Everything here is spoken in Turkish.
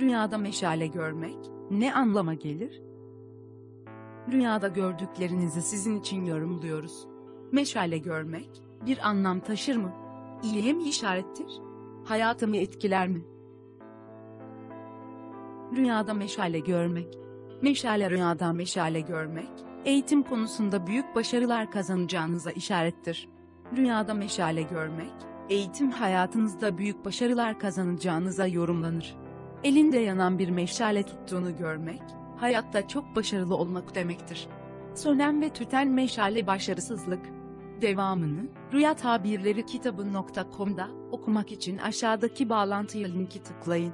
Rüyada meşale görmek ne anlama gelir? Rüyada gördüklerinizi sizin için yorumluyoruz. Meşale görmek bir anlam taşır mı? İyiye mi işarettir? Hayatımı etkiler mi? Rüyada meşale görmek. Meşale rüyada meşale görmek, eğitim konusunda büyük başarılar kazanacağınıza işarettir. Rüyada meşale görmek, eğitim hayatınızda büyük başarılar kazanacağınıza yorumlanır. Elinde yanan bir meşale tuttuğunu görmek, hayatta çok başarılı olmak demektir. Sönen ve tüten meşale başarısızlık. Devamını, Rüya Tabirleri kitabı.com'da okumak için aşağıdaki bağlantıya linki tıklayın.